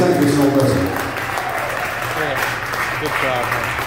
Thank you so much. Good job.